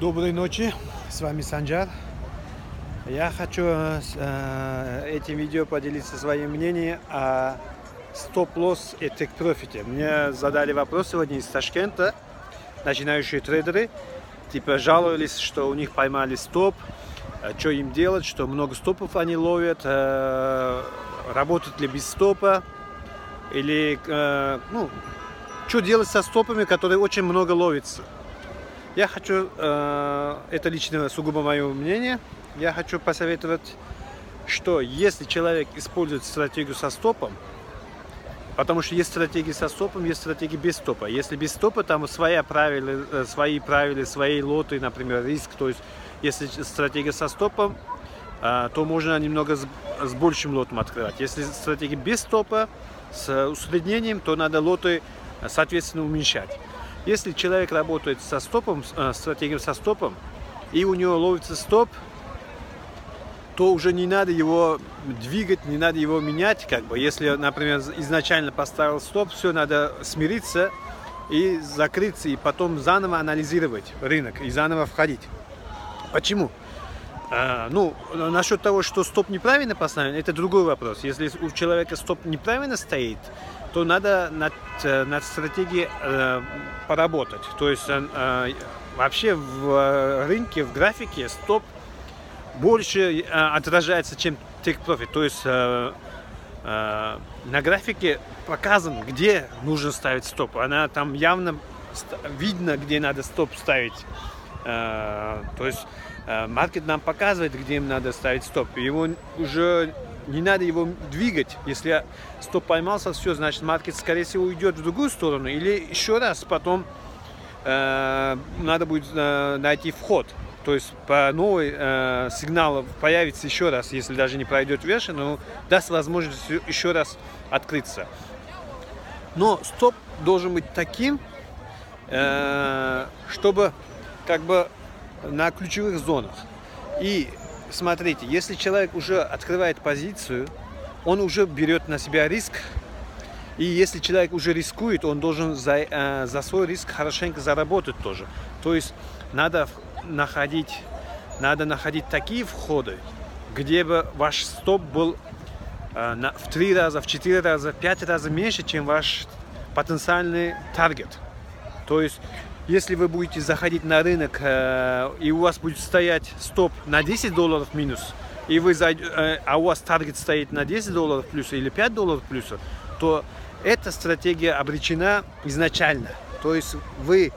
Доброй ночи, с вами Санджар. Я хочу э, этим видео поделиться своим мнением о стоп-лосс и тек-профите. Мне задали вопрос сегодня из Ташкента, начинающие трейдеры, типа жаловались, что у них поймали стоп, э, что им делать, что много стопов они ловят, э, работают ли без стопа, или, э, ну, что делать со стопами, которые очень много ловятся. Я хочу, э, это лично сугубо мое мнение, я хочу посоветовать, что если человек использует стратегию со стопом, потому что есть стратегии со стопом, есть стратегии без стопа. Если без стопа, там свои правила, э, свои правила, свои лоты, например, риск. То есть, если стратегия со стопом, э, то можно немного с, с большим лотом открывать. Если стратегия без стопа, с усреднением, то надо лоты, соответственно, уменьшать. Если человек работает со стопом, э, стратегией со стопом, и у него ловится стоп, то уже не надо его двигать, не надо его менять. Как бы. Если, например, изначально поставил стоп, все, надо смириться и закрыться, и потом заново анализировать рынок и заново входить. Почему? А, ну, насчет того, что стоп неправильно поставлен, это другой вопрос. Если у человека стоп неправильно стоит, то надо над, э, над стратегией э, поработать. То есть э, э вообще в рынке, в графике стоп больше э, отражается, чем take profit. То есть э, э, на графике показан, где нужно ставить стоп. Она там явно видно, где надо стоп ставить. Э, то есть э, маркет нам показывает, где им надо ставить стоп. Его уже не надо его двигать. Если стоп поймался, все, значит маркет, скорее всего, уйдет в другую сторону. Или еще раз потом э, надо будет э, найти вход. То есть по новый э, сигнал появится еще раз, если даже не пройдет вверх, но даст возможность еще раз открыться. Но стоп должен быть таким, э, чтобы как бы на ключевых зонах. И смотрите, если человек уже открывает позицию, он уже берет на себя риск. И если человек уже рискует, он должен за, э, за свой риск хорошенько заработать тоже. То есть надо находить, надо находить такие входы, где бы ваш стоп был э, на, в три раза, в четыре раза, в пять раза меньше, чем ваш потенциальный таргет. То есть если вы будете заходить на рынок э, и у вас будет стоять стоп на 10 долларов минус, и вы зайд... э, а у вас таргет стоит на 10 долларов плюс или 5 долларов плюс, то эта стратегия обречена изначально. То есть вы,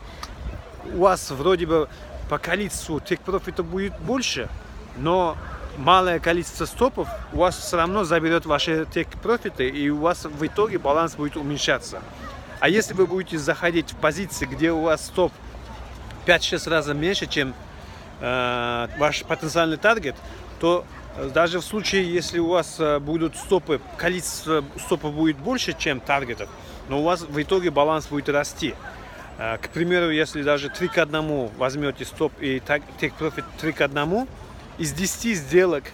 у вас вроде бы по количеству тек-профита будет больше, но малое количество стопов у вас все равно заберет ваши тек-профиты, и у вас в итоге баланс будет уменьшаться. А если вы будете заходить в позиции, где у вас стоп 5-6 раз меньше, чем э, ваш потенциальный таргет, то даже в случае, если у вас э, будут стопы, количество стопов будет больше, чем таргетов, но у вас в итоге баланс будет расти. Э, к примеру, если даже 3 к 1 возьмете стоп и take profit 3 к 1, из 10 сделок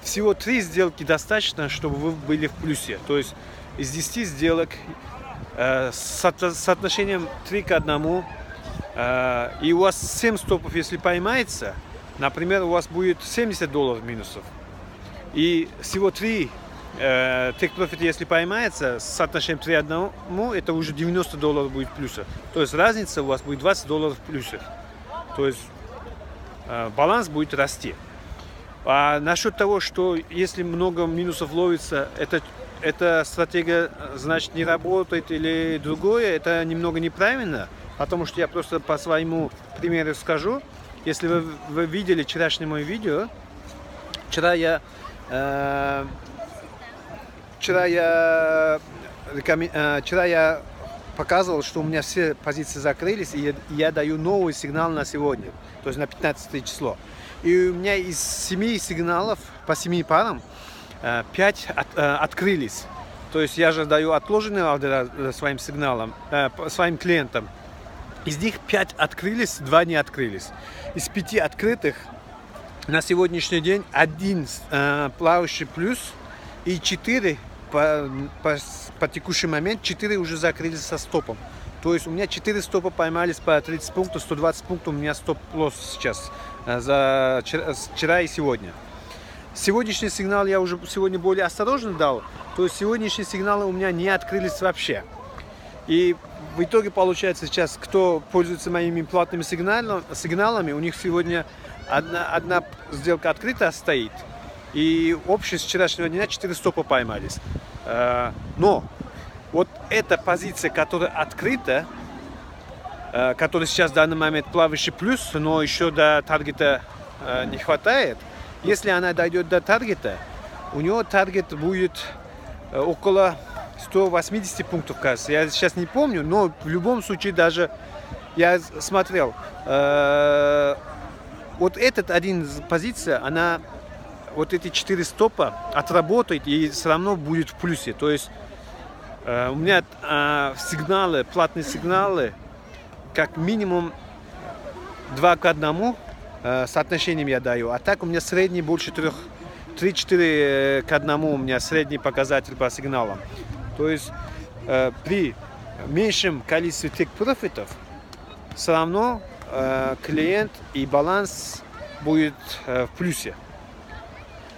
всего 3 сделки достаточно, чтобы вы были в плюсе. То есть из 10 сделок Э, с соотношением 3 к 1, э, и у вас 7 стопов, если поймается, например, у вас будет 70 долларов минусов, и всего 3 э, take profit, если поймается, с соотношением 3 к 1, это уже 90 долларов будет плюса. То есть разница у вас будет 20 долларов плюса. То есть баланс будет расти. А насчет того, что если много минусов ловится, это эта стратегия, значит, не работает или другое, это немного неправильно, потому что я просто по своему примеру скажу. Если вы, вы видели вчерашнее мое видео, вчера я, э, вчера я, э, вчера я показывал, что у меня все позиции закрылись, и я, я даю новый сигнал на сегодня, то есть на 15 число. И у меня из семи сигналов по семи парам 5 от, э, открылись. То есть я же даю отложенные ордера э, своим сигналам, э, своим клиентам. Из них 5 открылись, 2 не открылись. Из 5 открытых на сегодняшний день один э, плавающий плюс и 4 по, по, по текущий момент 4 уже закрылись со стопом. То есть у меня 4 стопа поймались по 30 пунктов, 120 пунктов у меня стоп-лосс сейчас э, за вчера и сегодня. Сегодняшний сигнал я уже сегодня более осторожно дал, то есть сегодняшние сигналы у меня не открылись вообще. И в итоге получается сейчас, кто пользуется моими платными сигналами, у них сегодня одна, одна сделка открыта стоит, и общее с вчерашнего дня 4 стопа поймались. Э, но вот эта позиция, которая открыта, э, которая сейчас в данный момент плавающий плюс, но еще до таргета э, не хватает, если она дойдет до таргета, у него таргет будет около 180 пунктов, кажется. Я сейчас не помню, но в любом случае даже я смотрел. Э, вот этот один позиция, она вот эти четыре стопа отработает и все равно будет в плюсе. То есть э, у меня э, сигналы, платные сигналы, как минимум 2 к 1 э, соотношением я даю. А так у меня средний больше 3, 3-4 э, к 1 у меня средний показатель по сигналам. То есть э, при меньшем количестве тик-профитов все равно э, клиент и баланс будет э, в плюсе.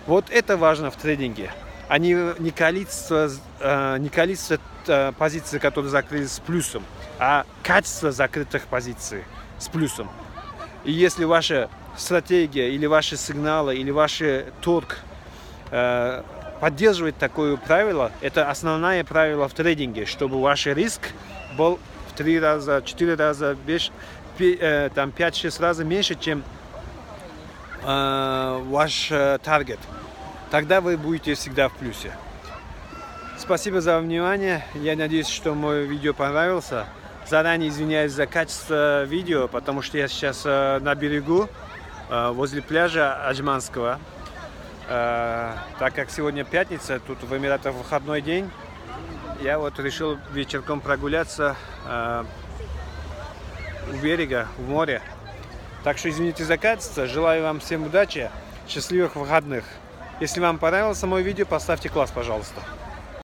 Вот это важно в трейдинге, а не, не количество, э, не количество э, позиций, которые закрылись с плюсом, а качество закрытых позиций с плюсом. И если ваша стратегия или ваши сигналы или ваш торг э, поддерживать такое правило. Это основное правило в трейдинге, чтобы ваш риск был в три раза, четыре раза, больше, э, там 5-6 раз меньше, чем э, ваш э, таргет. Тогда вы будете всегда в плюсе. Спасибо за внимание. Я надеюсь, что мой видео понравился. Заранее извиняюсь за качество видео, потому что я сейчас э, на берегу, э, возле пляжа Аджманского. Э, так как сегодня пятница, тут в Эмиратах выходной день, я вот решил вечерком прогуляться у берега, в море. Так что извините за качество, желаю вам всем удачи, счастливых выходных. Если вам понравилось мое видео, поставьте класс, пожалуйста.